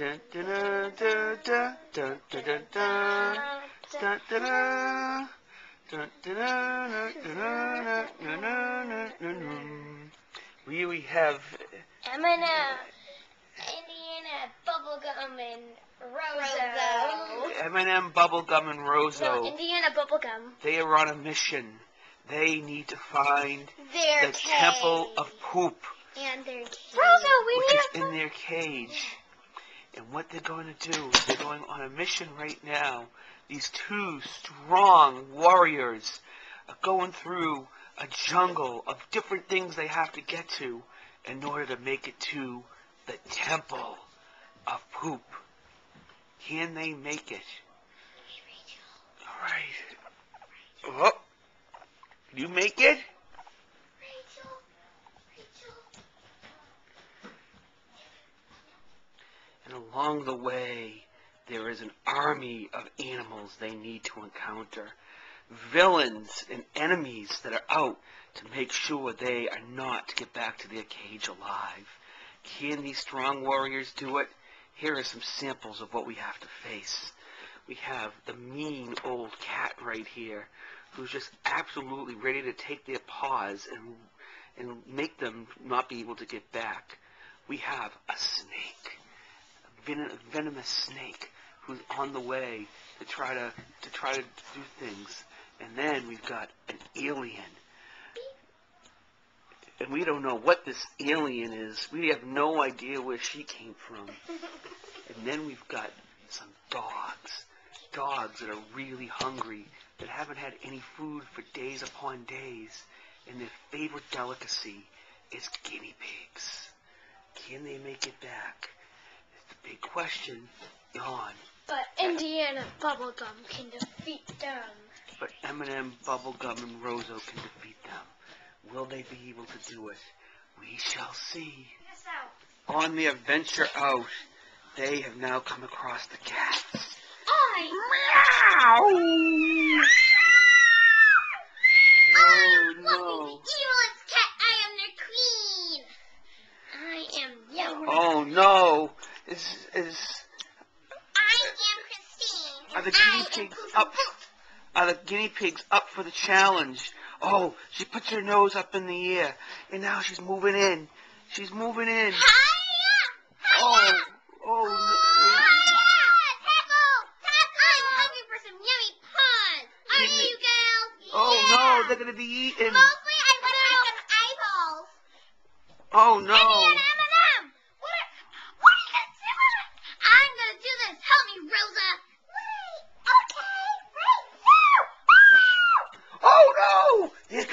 We we have M&M, Indiana bubblegum and Roso. M&M bubblegum and Roso. No, Indiana bubblegum. They are on a mission. They need to find their the temple of poop. And their cage. Roso, we which need is in their cage. And what they're going to do is they're going on a mission right now. These two strong warriors are going through a jungle of different things they have to get to in order to make it to the Temple of Poop. Can they make it? All right. Oh, you make it? Along the way, there is an army of animals they need to encounter. Villains and enemies that are out to make sure they are not to get back to their cage alive. Can these strong warriors do it? Here are some samples of what we have to face. We have the mean old cat right here, who's just absolutely ready to take their paws and and make them not be able to get back. We have a snake ven- venomous snake who's on the way to try to to try to do things. And then we've got an alien. And we don't know what this alien is. We have no idea where she came from. And then we've got some dogs. Dogs that are really hungry, that haven't had any food for days upon days. And their favorite delicacy is guinea pigs. Can they make it back? The big question on. But Indiana Bubblegum can defeat them. But M&M, Bubblegum, and Roso can defeat them. Will they be able to do it? We shall see. Out. On the adventure out, they have now come across the cats. I. Meow! I Oh, am no. Fluffy, the evilest cat. I am their queen. I am yellow. Oh no! Is is I am Christine. Are the guinea pigs up? Are the guinea pigs up for the challenge? Oh, she puts her nose up in the air, and now she's moving in. She's moving in. Hiya! Oh, Hiya! oh no. Hiya! Tackle! Tackle! I'm hungry for some yummy paws. Are you, girls? Oh no, they're gonna be eaten. Mostly I want to some eyeballs. Oh no. an M&M. What are, what are you going to do with it? I'm going to do this. Help me, Rosa. Wait. Okay. Wait. Oh no! Here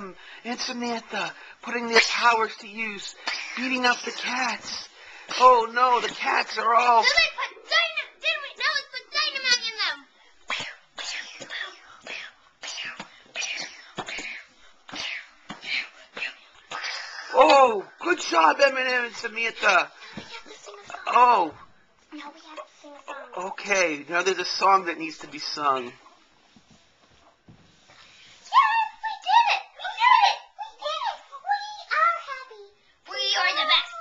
goes and Samantha putting their powers to use, beating up the cats. Oh no, the cats are all. Then we put dynamite. Didn't we? Now let's put dynamite in them. Oh, good job, M&M and Samantha. We have to sing a song. Oh, No, we have to sing a song. okay. Now there's a song that needs to be sung. Yes, we did it! We did it! We did it! We are happy. We are the best.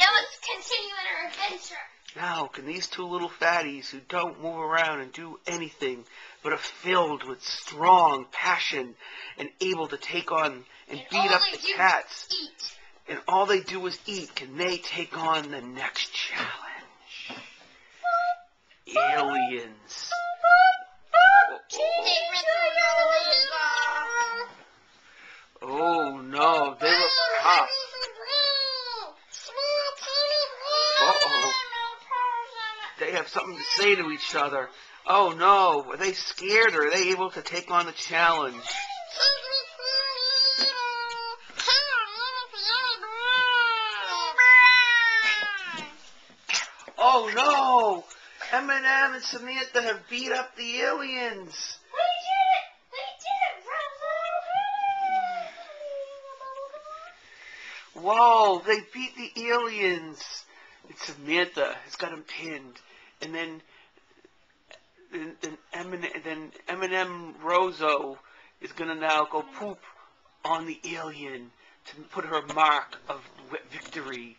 Now let's continue on our adventure. Now, can these two little fatties who don't move around and do anything but are filled with strong passion and able to take on and And beat up the cats, Eat. and all they do is eat, can they take on the next challenge? Aliens. They run through Oh no, they look tough. Uh-oh. They have something to say to each other. Oh no, are they scared or are they able to take on the challenge? Oh no! M&M and Samantha have beat up the aliens. Whoa, they beat the aliens. And Samantha has got him pinned. And then, then, then, M&M, then M&M Rozo is gonna now go poop on the alien to put her mark of victory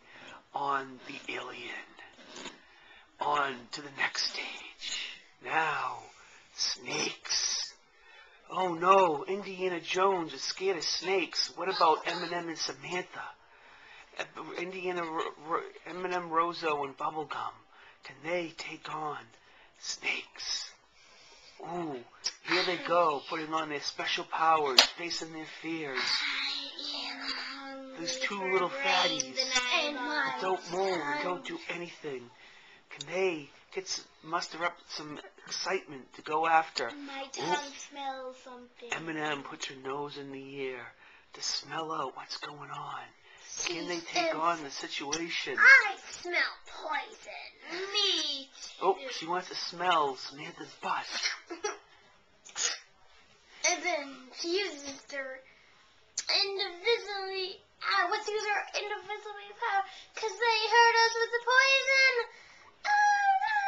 on the alien. On to the next stage. Now, snakes. Oh no, Indiana Jones is scared of snakes. What about M&M and Samantha? Indiana, M&M, Rozo, and Bubblegum. Can they take on snakes? Ooh, here they go, putting on their special powers, facing their fears. These two little fatties my Don't move, don't do anything. Can they get s muster up some excitement to go after? My tongue smells something. M&M puts her nose in the air to smell out what's going on. Can they take on the situation? I smell poison. Me Too. Oh, she wants to smell Samantha's butt. And then she uses her indivisibly. Uh, what's use her indivisibly power? Cause they hurt us with the poison. Oh no!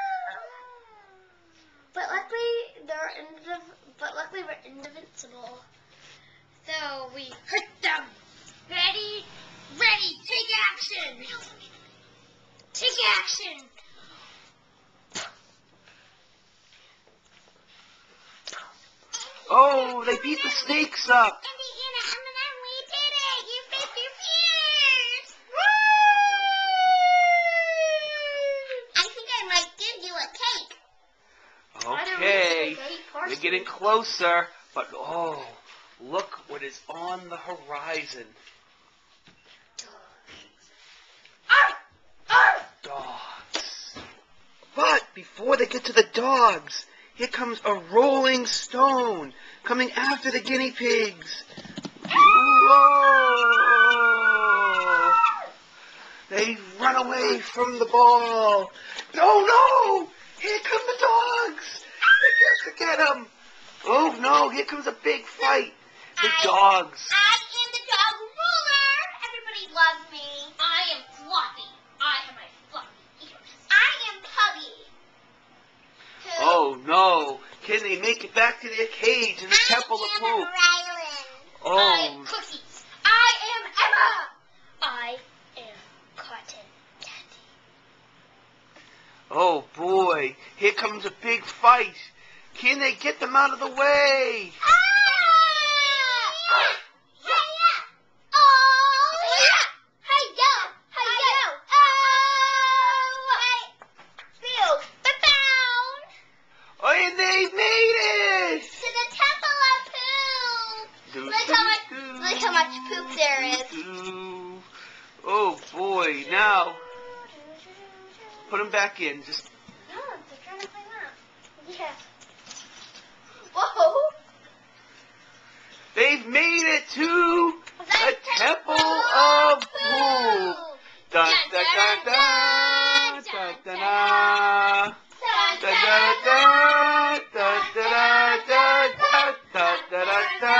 But luckily they're indiv- But luckily we're invincible. So we hurt them. Ready? Ready? Take action! Take action! Oh, they beat the snakes up. Indiana, Eminem, M&M, we did it! You faced your fears! I think I might give you a cake. Okay, we're getting closer, but oh, look what is on the horizon. Dogs. But before they get to the dogs, here comes a rolling stone coming after the guinea pigs. Whoa! They run away from the ball. No, no! Here come the dogs! They get to get them! Oh no, here comes a big fight. The I- dogs. I am the dog ruler. Everybody loves me. I am Fluffy. I have my fluffy ears. I am Puggy. Who- Oh no! Can they make it back to their cage in the Temple of I am Poop? Rylan. I am Oh, Cookies. I am Emma. I am Cotton Candy. oh boy! Here comes a big fight. Can they get them out of the way? Ah! How much poop there is. Oh boy, now put them back in. Just no, they're trying to clean up. Yeah. Whoa! They've made it to the, temple, of poop. Da da da da da da da. Da da da da da da da da da da da.